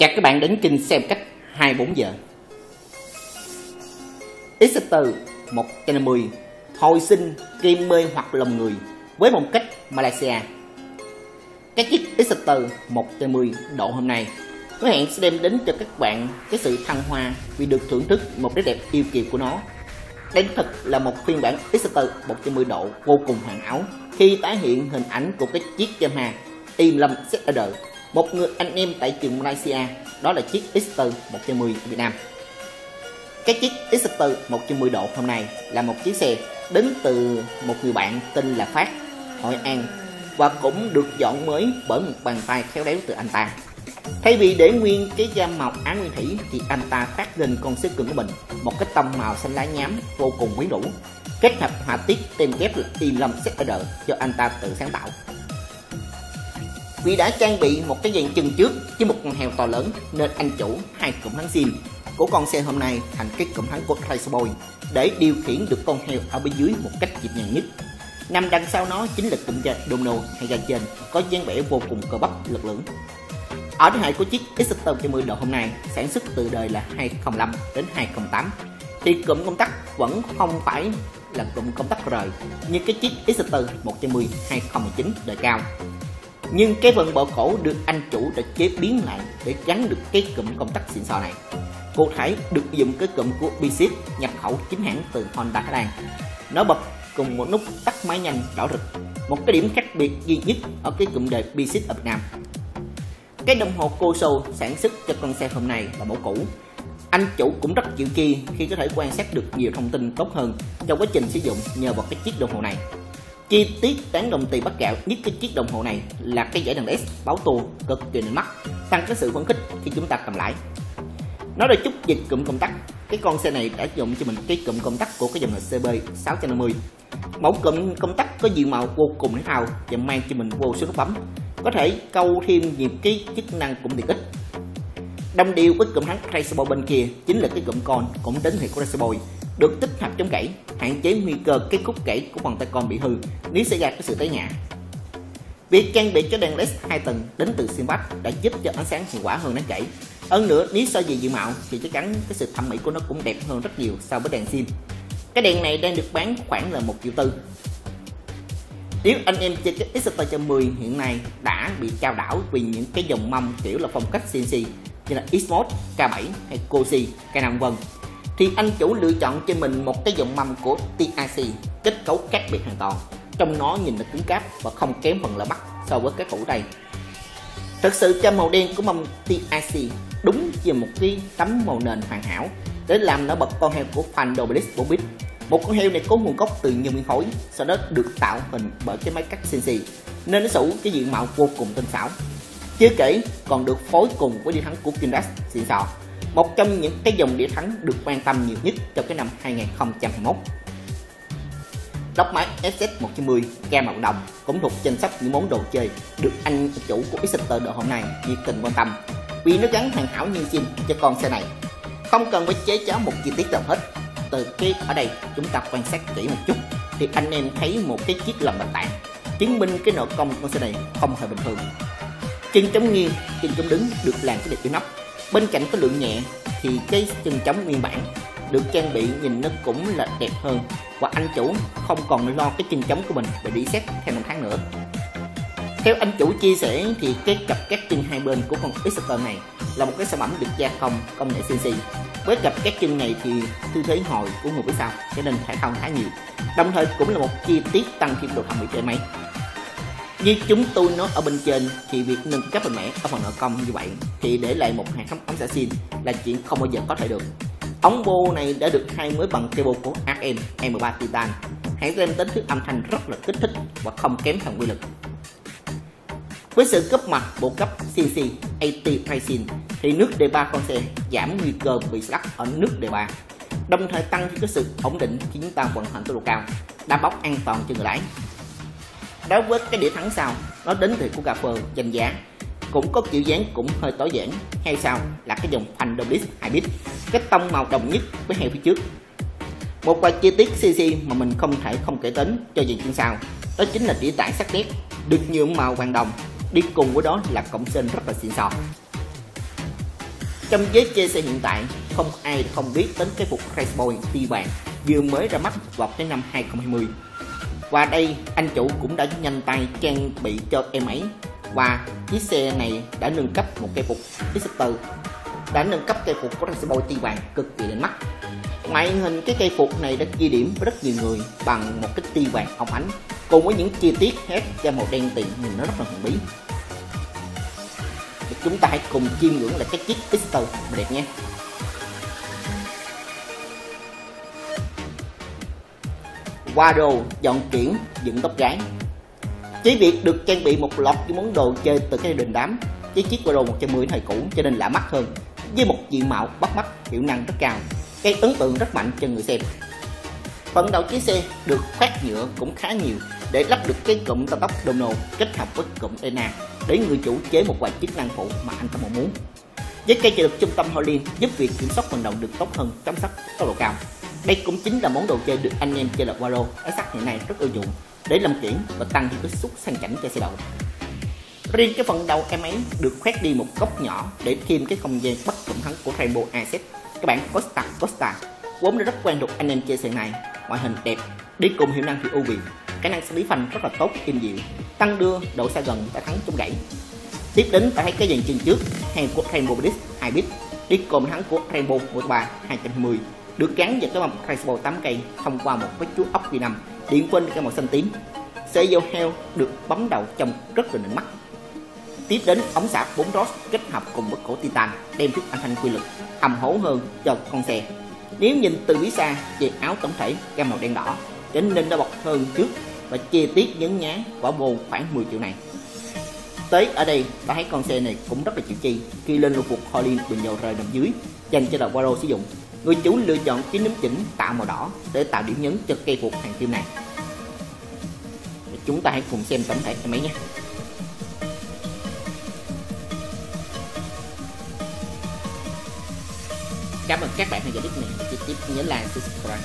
Chào các bạn đến kênh xem cách 24 giờ. Exeter 150 Hồi sinh kim mê hoặc lòng người với một cách Malaysia. Cái chiếc Exeter 150 độ hôm nay. Có hẹn sẽ đem đến cho các bạn cái sự thăng hoa vì được thưởng thức một nét đẹp yêu kiều của nó. Đây thật là một phiên bản Exeter 110 độ vô cùng hoàn hảo khi tái hiện hình ảnh của cái chiếc Yamaha. Y5 ZR một người anh em tại trường Malaysia, đó là chiếc X4 110 Việt Nam. Cái chiếc X4 110 độ hôm nay là một chiếc xe đến từ một người bạn tên là Phát Hội An, và cũng được dọn mới bởi một bàn tay khéo léo từ anh ta. Thay vì để nguyên cái gam màu áo nguyên thủy, thì anh ta phát lên con xếp cường của mình, một cái tông màu xanh lá nhám vô cùng quyến rũ, kết hợp họa tiết tem kép là Y5 ZR cho anh ta tự sáng tạo vì đã trang bị một cái dàn chân trước với một con heo to lớn nên anh chủ hai cụm thắng sim của con xe hôm nay thành cái cụm thắng của Chrysler để điều khiển được con heo ở bên dưới một cách nhịp nhàng nhất. Nằm đằng sau nó chính là cụm ga domino hay ga trên, có dáng vẻ vô cùng cơ bắp, lực lưỡng. Ở thế hệ của chiếc Exeter 110 độ hôm nay, sản xuất từ đời là 2005 đến 2008 thì cụm công tắc vẫn không phải là cụm công tắc rời như cái chiếc Exeter 110 2019 đời cao nhưng cái phần bộ cổ được anh chủ đã chế biến lại để gắn được cái cụm công tắc xịn sò này. Cụ thể được dùng cái cụm của Bixit nhập khẩu chính hãng từ Honda Thái Lan nó bật cùng một nút tắt máy nhanh đỏ rực, một cái điểm khác biệt duy nhất ở cái cụm đời Bixit ở Việt Nam. Cái đồng hồ Koso sản xuất cho con xe hôm nay là mẫu cũ. Anh chủ cũng rất chịu chi khi có thể quan sát được nhiều thông tin tốt hơn trong quá trình sử dụng nhờ vào cái chiếc đồng hồ này chi tiết tán đồng tiền bắt gạo nhất cái chiếc đồng hồ này là cái giải đằng s, báo tù, cực kỳ mắt. Tăng cái sự phấn khích khi chúng ta cầm lại nói là chút dịch cụm công tắc, cái con xe này đã dùng cho mình cái cụm công tắc của cái dòng là CB 650 mẫu cụm công tắc có diện mạo vô cùng hào và mang cho mình vô số nút bấm. Có thể câu thêm nhiều cái chức năng cũng tiện ích đồng điều với cụm hắn Traceable bên kia chính là cái cụm con cũng đến hệ của Traceable được tích hợp chống gãy, hạn chế nguy cơ cái khúc gãy của bàn tay con bị hư nếu xảy ra cái sự té ngã. Việc trang bị cho đèn led hai tầng đến từ Simbat đã giúp cho ánh sáng hiệu quả hơn đáng kể hơn nữa, nếu so về diện mạo thì chắc chắn cái sự thẩm mỹ của nó cũng đẹp hơn rất nhiều so với đèn sim. Cái đèn này đang được bán khoảng là một triệu tư. Nếu anh em chơi cái xperia 110 hiện nay đã bị trao đảo vì những cái dòng mâm kiểu là phong cách CNC như là Xmode, K7 hay Cozy, K5 vân. Thì anh chủ lựa chọn cho mình một cái dòng mâm của TIC kết cấu khác biệt hoàn toàn. Trong nó nhìn là cứng cáp và không kém phần là bắt so với các cũ đây. Thực sự cho màu đen của mâm TIC đúng như một cái tấm màu nền hoàn hảo. Để làm nổi bật con heo của Fandobelis 4 bit một con heo này có nguồn gốc từ nhiều nguyên khối sau đó được tạo hình bởi cái máy cắt CNC nên nó sủ cái diện mạo vô cùng tinh xảo chưa kể còn được phối cùng với đĩa thắng của Kindax xịn sò. Một trong những cái dòng đĩa thắng được quan tâm nhiều nhất trong cái năm 2021 Đốc máy SS110 ga màu đồng, cũng thuộc danh sách những món đồ chơi được anh chủ của Exeter đội hôm nay nhiệt tình quan tâm. Vì nó gắn hoàn hảo như xin cho con xe này. Không cần phải chế cháo một chi tiết nào hết. Từ cái ở đây, chúng ta quan sát kỹ một chút, thì anh em thấy một cái chiếc lồng bạch tảng chứng minh cái nội công của con xe này không hề bình thường chân chống nghiêng, chân chống đứng được làm cái đẹp cái nóc. Bên cạnh có lượng nhẹ thì cái chân chống nguyên bản được trang bị nhìn nó cũng là đẹp hơn. Và anh chủ không còn lo cái chân chống của mình để bị xét thêm một tháng nữa. Theo anh chủ chia sẻ thì cái cặp các chân hai bên của con Exeter này là một cái sản phẩm được gia công công nghệ CNC với cặp các chân này thì tư thế hồi của người phía sau cho nên phải không khá nhiều. Đồng thời cũng là một chi tiết tăng thêm độ thẩm mỹ cho máy như chúng tôi nói ở bên trên, thì việc nâng cấp mạnh mẽ ở phần nội công như vậy thì để lại một hạt ống xả xin là chuyện không bao giờ có thể được. Ống bô này đã được thay mới bằng cable của RM M3 Titan. Hãy đem tính thức âm thanh rất là kích thích và không kém phần quy lực. Với sự cấp mặt bộ cấp CC AT pricing thì nước đề ba con xe giảm nguy cơ bị lắc ở nước đề ba, đồng thời tăng cái sự ổn định khi chúng ta vận hành tốc độ cao, đảm bảo an toàn cho người lái đối với cái đĩa thắng sau, nó đến từ của cà phê danh giá. Cũng có kiểu dáng cũng hơi tối giản, hay sau là cái dòng Pandoblitz 2 bit cái tông màu đồng nhất với heo phía trước. Một vài chi tiết CC mà mình không thể không kể đến cho dàn chân sau. Đó chính là đĩa tải sắc nét, được nhuộm màu vàng đồng. Đi cùng với đó là cổng sên rất là xịn sò trong giới chơi xe hiện tại, không ai không biết đến cái phục Raceboy ti vàng vừa mới ra mắt vào cái năm 2020 và đây, anh chủ cũng đã nhanh tay trang bị cho em ấy. Và chiếc xe này đã nâng cấp một cây phục X4 đã nâng cấp cây phục của Raceboy ti vàng cực kỳ lên mắt. Ngoại hình cái cây phục này đã ghi điểm với rất nhiều người bằng một cái ti vàng hồng ánh, cùng với những chi tiết hết cho màu đen tiền nhìn nó rất là hùng bí chúng ta hãy cùng chiêm ngưỡng lại cái chiếc X4 đẹp nha. Qua đồ, dọn kiển, dựng tóc gái. Chỉ việc được trang bị một loạt những món đồ chơi từ cái đình đám với chiếc Quadro 110 thời cũ cho nên lạ mắt hơn, với một diện mạo bắt mắt hiệu năng rất cao, gây ấn tượng rất mạnh cho người xem. Phần đầu chiếc xe được khoét nhựa cũng khá nhiều, để lắp được cái cụm cao tốc Dono kết hợp với cụm ENA, để người chủ chế một vài chức năng phụ mà anh ta mong muốn. Với cây chạy lực trung tâm Holland giúp việc kiểm soát vận động được tốt hơn, chăm sóc tốc độ cao đây cũng chính là món đồ chơi được anh em chơi là Waro. SX sắc hiện nay rất ưa dụng. Để làm kiển và tăng thêm cái xúc sang chảnh cho xe đậu riêng cái phần đầu em ấy được khoét đi một góc nhỏ để thêm cái không gian bất cụm thắng của Rainbow Asset. Các bạn Costa Costa vốn đã rất quen thuộc anh em chơi xe này. Ngoại hình đẹp, đi cùng hiệu năng thì ưu việt. Khả năng xử lý phanh rất là tốt im dịu. Tăng đưa độ xa gần đã thắng trong gãy. Tiếp đến ta thấy cái dàn chân trước, hàng của Rainbow Blitz 2 bit đi cùng thắng của Rainbow Motor 3 220 được gắn vào cái mâm Rainbow 8 cây, thông qua một cái chú ốc V5 điện quên cái màu xanh tím. Xe dâu heo được bấm đầu trông rất là nịnh mắt. Tiếp đến, ống xả 4 rod kết hợp cùng với cổ titan, đem chút âm thanh quy lực hầm hố hơn cho con xe. Nếu nhìn từ phía xa, về áo tổng thể, gam màu đen đỏ trở nên đã bọc hơn trước và chi tiết nhấn nhá quả bồ khoảng 10 triệu này. Tới ở đây, ta thấy con xe này cũng rất là chịu chi, khi lên lục phục holly bình dầu rời nằm dưới, dành cho đầu Waro sử dụng người chủ lựa chọn cái nấm chỉnh tạo màu đỏ để tạo điểm nhấn cho cây phục hàng kim này. Chúng ta hãy cùng xem tổng thể cho máy nhé cảm ơn các bạn đã giải clip này tiếp tiếp nhớ like, subscribe.